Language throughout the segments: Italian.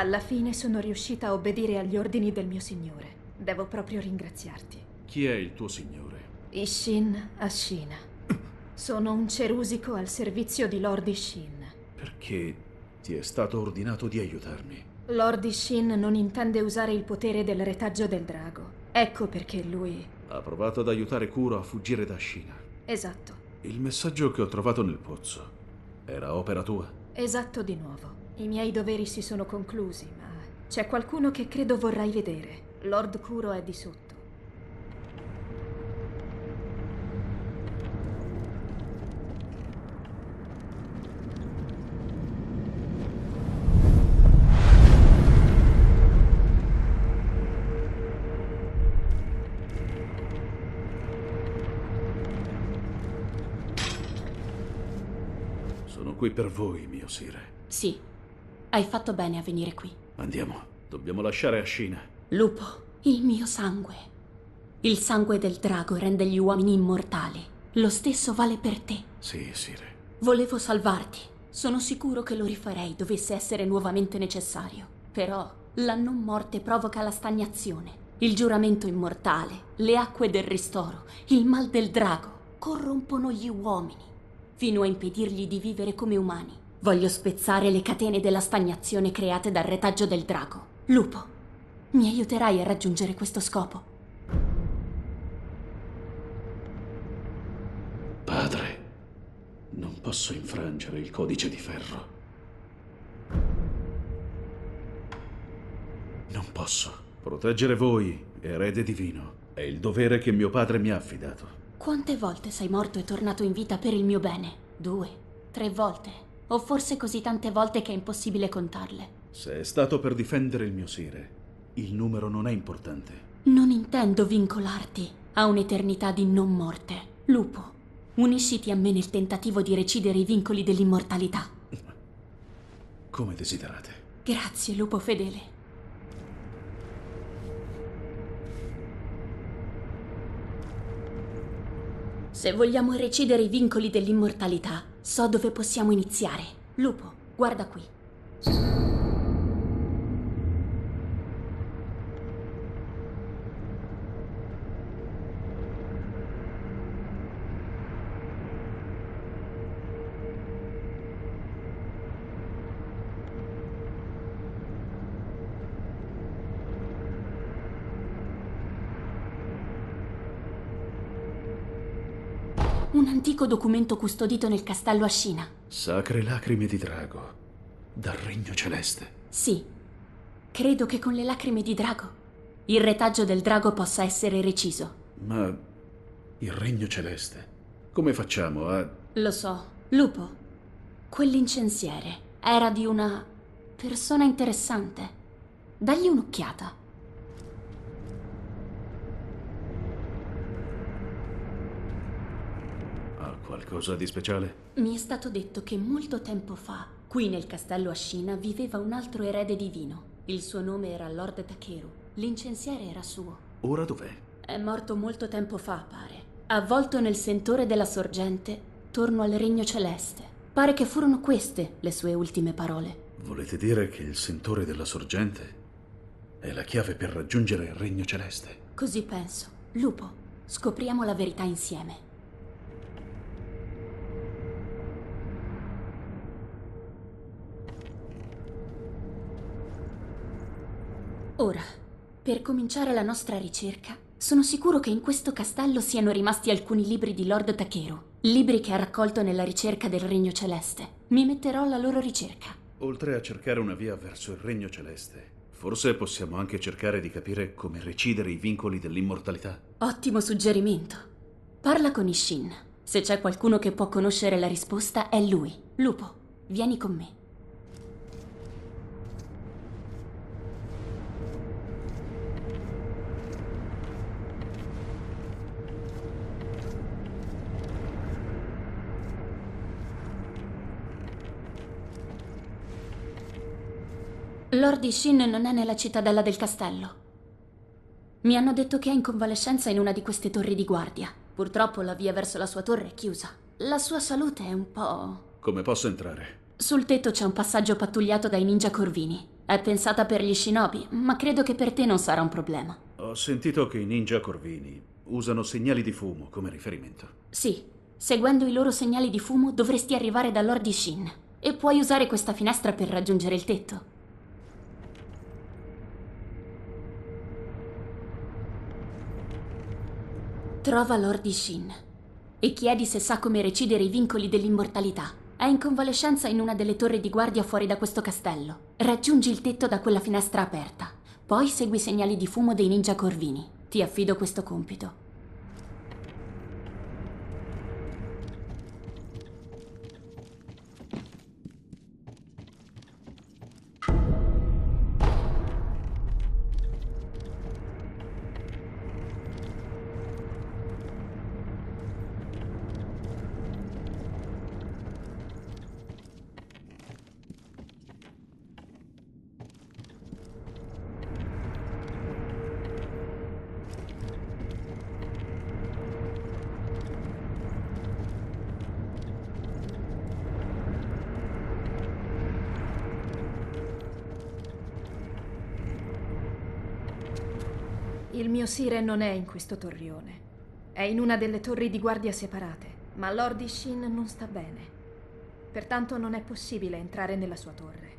Alla fine sono riuscita a obbedire agli ordini del mio signore. Devo proprio ringraziarti. Chi è il tuo signore? Ishin Ashina. Sono un cerusico al servizio di Lord Ishin. Perché ti è stato ordinato di aiutarmi? Lord Ishin non intende usare il potere del retaggio del drago. Ecco perché lui... Ha provato ad aiutare Kuro a fuggire da Shina. Esatto. Il messaggio che ho trovato nel pozzo era opera tua? Esatto di nuovo. I miei doveri si sono conclusi, ma c'è qualcuno che credo vorrai vedere. Lord Kuro è di sotto. Qui per voi, mio sire. Sì, hai fatto bene a venire qui. Andiamo, dobbiamo lasciare Ashina. Lupo, il mio sangue. Il sangue del drago rende gli uomini immortali. Lo stesso vale per te. Sì, sire. Volevo salvarti. Sono sicuro che lo rifarei dovesse essere nuovamente necessario. Però la non morte provoca la stagnazione. Il giuramento immortale, le acque del ristoro, il mal del drago corrompono gli uomini fino a impedirgli di vivere come umani. Voglio spezzare le catene della stagnazione create dal retaggio del drago. Lupo, mi aiuterai a raggiungere questo scopo? Padre, non posso infrangere il codice di ferro. Non posso. Proteggere voi, erede divino, è il dovere che mio padre mi ha affidato. Quante volte sei morto e tornato in vita per il mio bene? Due? Tre volte? O forse così tante volte che è impossibile contarle? Se è stato per difendere il mio sire, il numero non è importante. Non intendo vincolarti a un'eternità di non morte. Lupo, unisciti a me nel tentativo di recidere i vincoli dell'immortalità. Come desiderate. Grazie, lupo fedele. Se vogliamo recidere i vincoli dell'immortalità, so dove possiamo iniziare. Lupo, guarda qui. Antico documento custodito nel castello Ashina. Sacre lacrime di drago. Dal regno celeste. Sì, credo che con le lacrime di drago il retaggio del drago possa essere reciso. Ma il regno celeste? Come facciamo a... Lo so, Lupo, quell'incensiere era di una persona interessante. Dagli un'occhiata. Ha qualcosa di speciale? Mi è stato detto che molto tempo fa, qui nel castello Ashina, viveva un altro erede divino. Il suo nome era Lord Takeru. L'incensiere era suo. Ora dov'è? È morto molto tempo fa, pare. Avvolto nel sentore della sorgente, torno al regno celeste. Pare che furono queste le sue ultime parole. Volete dire che il sentore della sorgente è la chiave per raggiungere il regno celeste? Così penso. Lupo, scopriamo la verità insieme. Ora, per cominciare la nostra ricerca, sono sicuro che in questo castello siano rimasti alcuni libri di Lord Takeru, libri che ha raccolto nella ricerca del Regno Celeste. Mi metterò alla loro ricerca. Oltre a cercare una via verso il regno celeste, forse possiamo anche cercare di capire come recidere i vincoli dell'immortalità. Ottimo suggerimento. Parla con Ishin. Se c'è qualcuno che può conoscere la risposta, è lui. Lupo, vieni con me. Lord Shin non è nella cittadella del castello. Mi hanno detto che è in convalescenza in una di queste torri di guardia. Purtroppo la via verso la sua torre è chiusa. La sua salute è un po'... Come posso entrare? Sul tetto c'è un passaggio pattugliato dai ninja corvini. È pensata per gli shinobi, ma credo che per te non sarà un problema. Ho sentito che i ninja corvini usano segnali di fumo come riferimento. Sì, seguendo i loro segnali di fumo dovresti arrivare da Lord Shin. E puoi usare questa finestra per raggiungere il tetto. Trova Lord Shin e chiedi se sa come recidere i vincoli dell'immortalità. È in convalescenza in una delle torri di guardia fuori da questo castello. Raggiungi il tetto da quella finestra aperta. Poi segui i segnali di fumo dei ninja corvini. Ti affido questo compito. Il mio Sire non è in questo torrione. È in una delle torri di guardia separate, ma Lord Ishin non sta bene. Pertanto non è possibile entrare nella sua torre.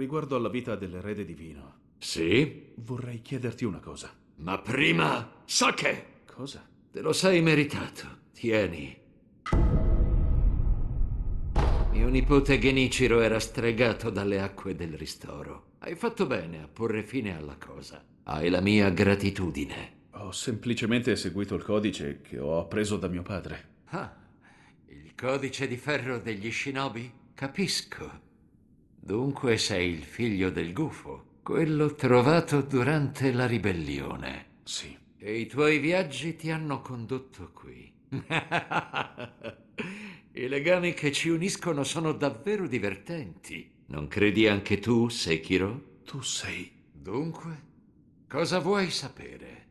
Riguardo alla vita dell'erede divino, Sì? vorrei chiederti una cosa. Ma prima... Sake! Cosa? Te lo sei meritato. Tieni. Mio nipote Genichiro era stregato dalle acque del ristoro. Hai fatto bene a porre fine alla cosa. Hai la mia gratitudine. Ho semplicemente seguito il codice che ho appreso da mio padre. Ah, il codice di ferro degli shinobi? Capisco. Dunque sei il figlio del gufo, quello trovato durante la ribellione. Sì. E i tuoi viaggi ti hanno condotto qui. I legami che ci uniscono sono davvero divertenti. Non credi anche tu, Sekiro? Tu sei... Dunque, cosa vuoi sapere?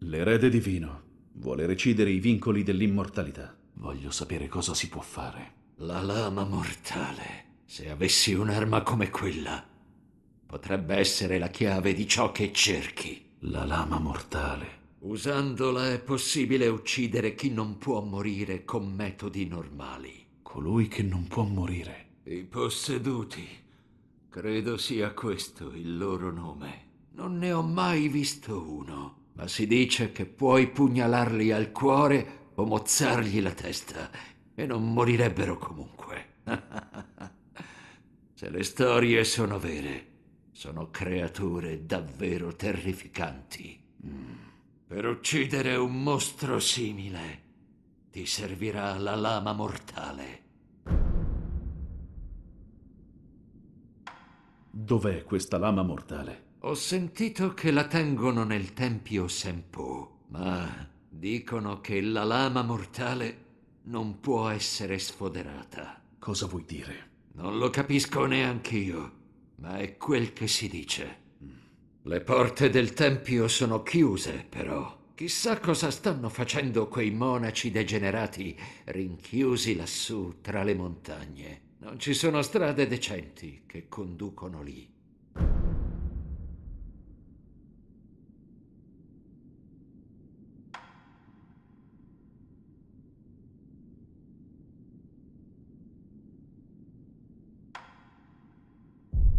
L'erede divino vuole recidere i vincoli dell'immortalità. Voglio sapere cosa si può fare. La lama mortale. Se avessi un'arma come quella, potrebbe essere la chiave di ciò che cerchi. La lama mortale. Usandola è possibile uccidere chi non può morire con metodi normali. Colui che non può morire. I posseduti. Credo sia questo il loro nome. Non ne ho mai visto uno, ma si dice che puoi pugnalarli al cuore o mozzargli la testa e non morirebbero comunque. Se le storie sono vere, sono creature davvero terrificanti. Mm. Per uccidere un mostro simile ti servirà la lama mortale. Dov'è questa lama mortale? Ho sentito che la tengono nel tempio Senpo, ma dicono che la lama mortale non può essere sfoderata. Cosa vuoi dire? Non lo capisco neanche io, ma è quel che si dice. Le porte del tempio sono chiuse, però. Chissà cosa stanno facendo quei monaci degenerati rinchiusi lassù tra le montagne. Non ci sono strade decenti che conducono lì.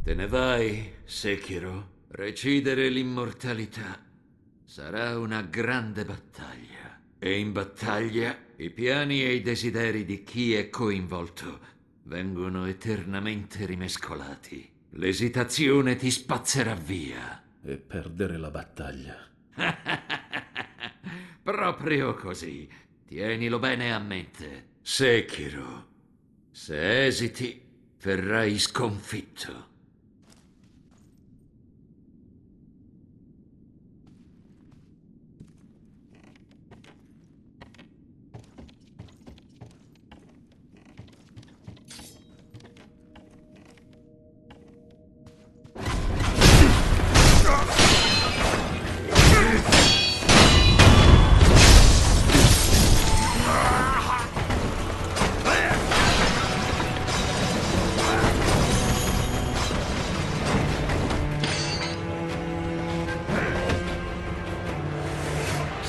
Te ne vai, Sekiro. Recidere l'immortalità sarà una grande battaglia. E in battaglia i piani e i desideri di chi è coinvolto vengono eternamente rimescolati. L'esitazione ti spazzerà via. E perdere la battaglia. Proprio così. Tienilo bene a mente. Sekiro. Se esiti, verrai sconfitto.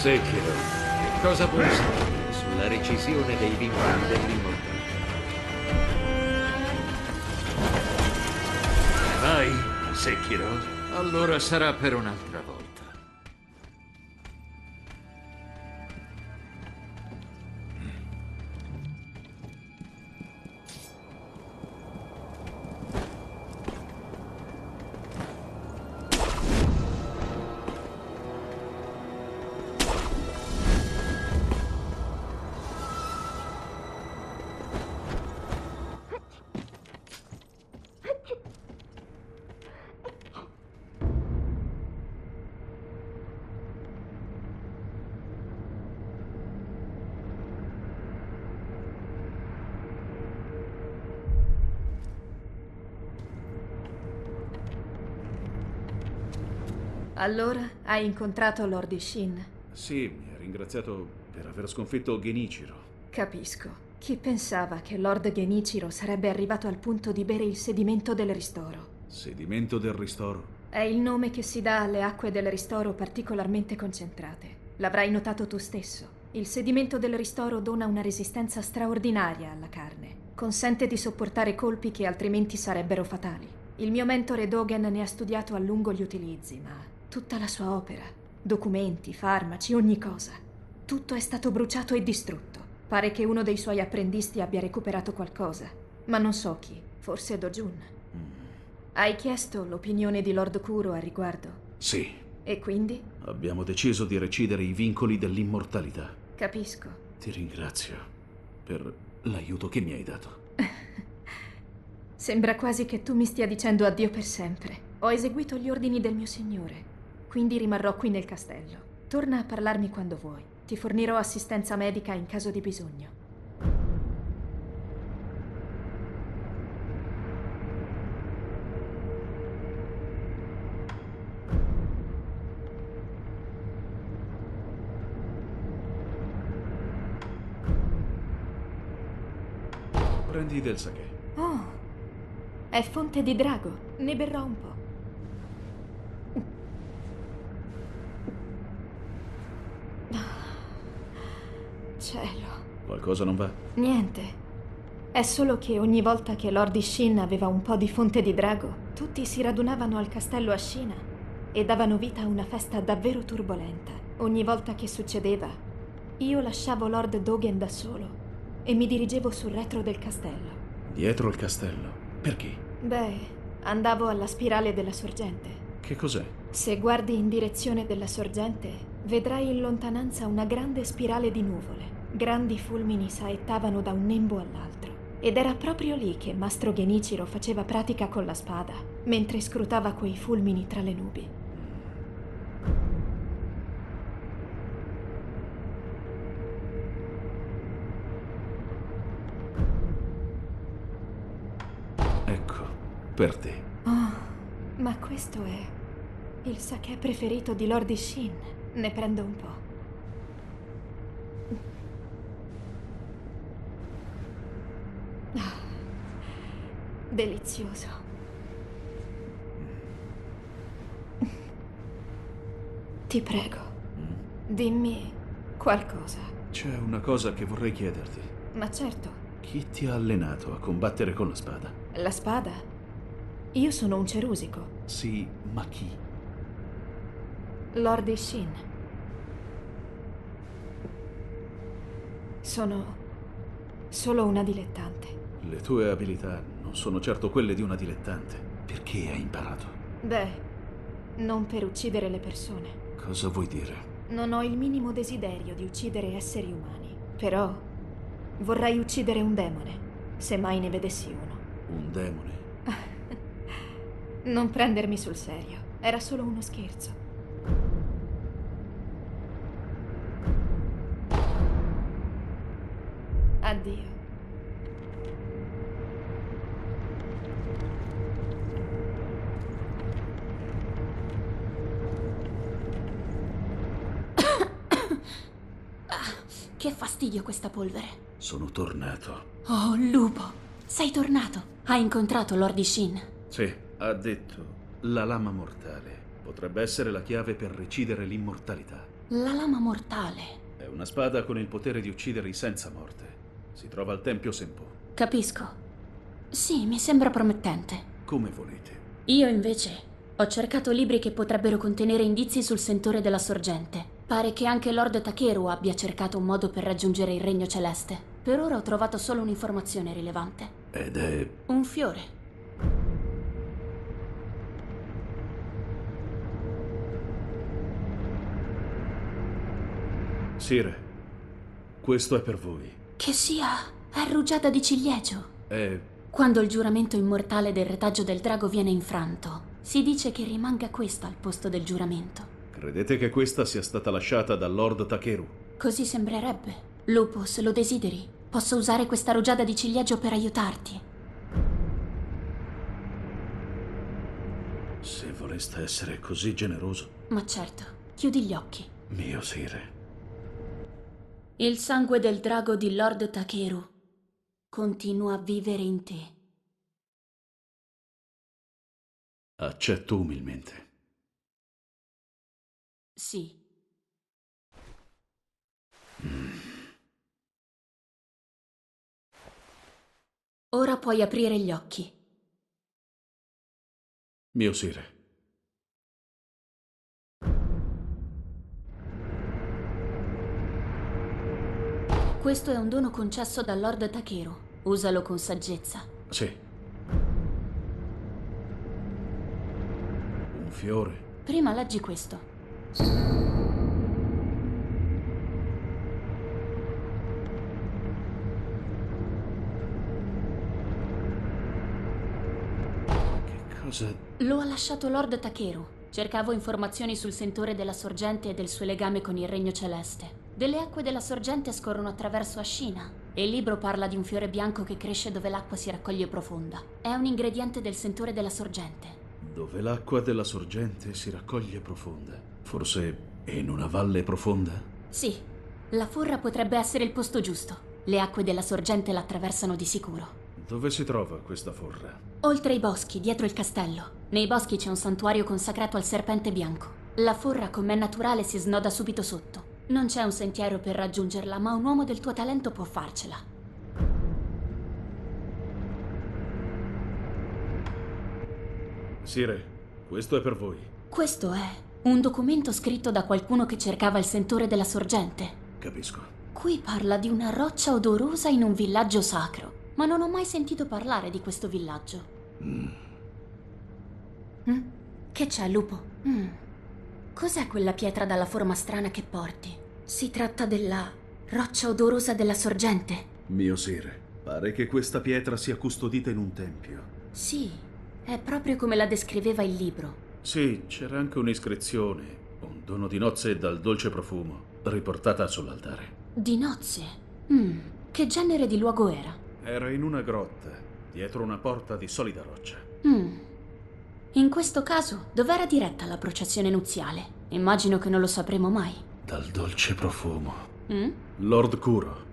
Sekiro, che cosa vuoi sapere sulla recisione dei vincoli dell'immortalità? Vai, Sekiro. Allora sarà per un'altra volta. Allora hai incontrato Lord Ishin. Sì, mi ha ringraziato per aver sconfitto Genichiro. Capisco. Chi pensava che Lord Genichiro sarebbe arrivato al punto di bere il sedimento del ristoro? Sedimento del ristoro. È il nome che si dà alle acque del ristoro particolarmente concentrate. L'avrai notato tu stesso. Il sedimento del ristoro dona una resistenza straordinaria alla carne. Consente di sopportare colpi che altrimenti sarebbero fatali. Il mio mentore Dogen ne ha studiato a lungo gli utilizzi, ma tutta la sua opera, documenti, farmaci, ogni cosa, tutto è stato bruciato e distrutto. Pare che uno dei suoi apprendisti abbia recuperato qualcosa, ma non so chi, forse Dojun. Hai chiesto l'opinione di Lord Kuro al riguardo? Sì, E quindi? abbiamo deciso di recidere i vincoli dell'immortalità. Capisco. Ti ringrazio per l'aiuto che mi hai dato. Sembra quasi che tu mi stia dicendo addio per sempre. Ho eseguito gli ordini del mio signore, quindi rimarrò qui nel castello. Torna a parlarmi quando vuoi. Ti fornirò assistenza medica in caso di bisogno. Prendi del sake. Oh, è fonte di drago. Ne berrò un po'. Qualcosa non va? Niente. È solo che ogni volta che Lord Ishin aveva un po' di fonte di drago, tutti si radunavano al castello Ashina e davano vita a una festa davvero turbolenta. Ogni volta che succedeva, io lasciavo Lord Dogen da solo e mi dirigevo sul retro del castello. Dietro il castello. Perché? Beh, andavo alla spirale della sorgente. Che cos'è? Se guardi in direzione della sorgente, vedrai in lontananza una grande spirale di nuvole. Grandi fulmini saettavano da un nembo all'altro. Ed era proprio lì che Mastro Genichiro faceva pratica con la spada, mentre scrutava quei fulmini tra le nubi. Ecco, per te. Oh, ma questo è il sake preferito di Lord Ishin. Ne prendo un po'. Delizioso. Ti prego, dimmi qualcosa. C'è una cosa che vorrei chiederti. Ma certo, Chi ti ha allenato a combattere con la spada? la spada. Io sono un cerusico. Sì, ma chi? Lord Ishin. Sono solo una dilettante. Le tue abilità non sono certo quelle di una dilettante. Perché hai imparato? Beh, non per uccidere le persone. Cosa vuoi dire? Non ho il minimo desiderio di uccidere esseri umani. Però vorrei uccidere un demone, se mai ne vedessi uno. Un demone? Non prendermi sul serio. Era solo uno scherzo. Che fastidio questa polvere. Sono tornato. Oh, lupo. Sei tornato. Hai incontrato Lord Ishin. Sì, ha detto la lama mortale. Potrebbe essere la chiave per recidere l'immortalità. La lama mortale. È una spada con il potere di uccidere i senza morte. Si trova al Tempio Senpo. Capisco. Sì, mi sembra promettente. Come volete. Io invece ho cercato libri che potrebbero contenere indizi sul sentore della sorgente. Pare che anche Lord Takeru abbia cercato un modo per raggiungere il Regno Celeste. Per ora ho trovato solo un'informazione rilevante. Ed è... Un fiore. Sire, questo è per voi. Che sia è rugiada di ciliegio. È... Quando il giuramento immortale del retaggio del drago viene infranto, si dice che rimanga questo al posto del giuramento. Credete che questa sia stata lasciata da Lord Takeru? Così sembrerebbe. Lupo, se lo desideri, posso usare questa rugiada di ciliegio per aiutarti. Se voleste essere così generoso. Ma certo, chiudi gli occhi. Mio sire. Il sangue del drago di Lord Takeru continua a vivere in te. Accetto umilmente. Sì. Ora puoi aprire gli occhi. Mio sire. Questo è un dono concesso dal Lord Takeru. Usalo con saggezza. Sì. Un fiore. Prima leggi questo. Che cosa... Lo ha lasciato Lord Takeru. Cercavo informazioni sul sentore della sorgente e del suo legame con il Regno Celeste. Delle acque della sorgente scorrono attraverso Ashina e il libro parla di un fiore bianco che cresce dove l'acqua si raccoglie profonda. È un ingrediente del sentore della sorgente. Dove l'acqua della sorgente si raccoglie profonda. Forse in una valle profonda? Sì, la forra potrebbe essere il posto giusto. Le acque della sorgente la attraversano di sicuro. Dove si trova questa forra? Oltre i boschi, dietro il castello. Nei boschi c'è un santuario consacrato al serpente bianco. La forra, com'è naturale, si snoda subito sotto. Non c'è un sentiero per raggiungerla, ma un uomo del tuo talento può farcela. Sire, questo è per voi. Questo è un documento scritto da qualcuno che cercava il sentore della sorgente. Capisco. Qui parla di una roccia odorosa in un villaggio sacro, ma non ho mai sentito parlare di questo villaggio. Mm? Che c'è, lupo? Mm. Cos'è quella pietra dalla forma strana che porti? Si tratta della roccia odorosa della sorgente? Mio sire, pare che questa pietra sia custodita in un tempio. Sì, è proprio come la descriveva il libro. Sì, c'era anche un'iscrizione, un dono di nozze dal dolce profumo, riportata sull'altare. Di nozze? Mm, che genere di luogo era? Era in una grotta, dietro una porta di solida roccia. Mm. In questo caso, dov'era diretta la processione nuziale? Immagino che non lo sapremo mai. Dal dolce profumo. Mm? Lord Kuro.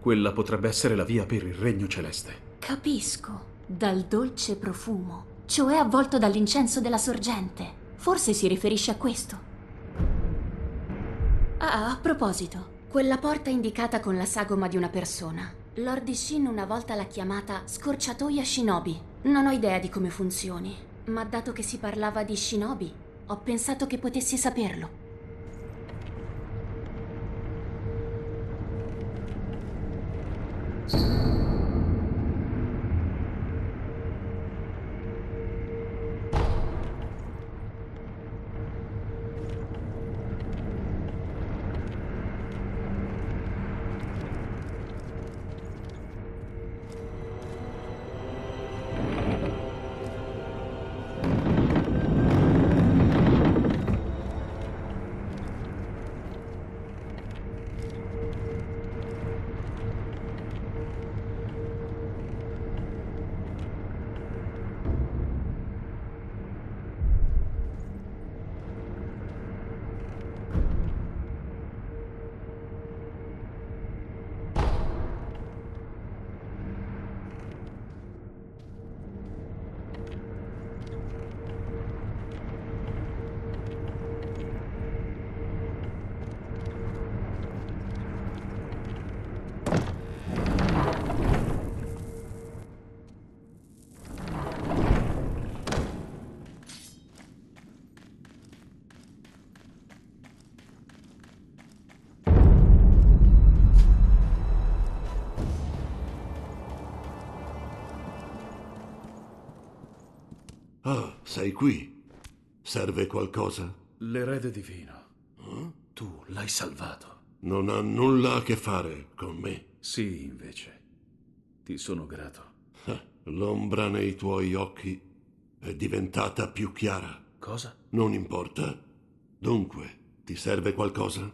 Quella potrebbe essere la via per il regno celeste. Capisco. Dal dolce profumo, cioè avvolto dall'incenso della sorgente. Forse si riferisce a questo. Ah, a proposito, quella porta indicata con la sagoma di una persona. Lord Shin una volta l'ha chiamata scorciatoia shinobi. Non ho idea di come funzioni, ma dato che si parlava di shinobi, ho pensato che potessi saperlo. Ah, sei qui. Serve qualcosa? L'erede divino. Tu l'hai salvato. Non ha nulla a che fare con me. Sì, invece. Ti sono grato. L'ombra nei tuoi occhi è diventata più chiara. Cosa? Non importa. Dunque, ti serve qualcosa?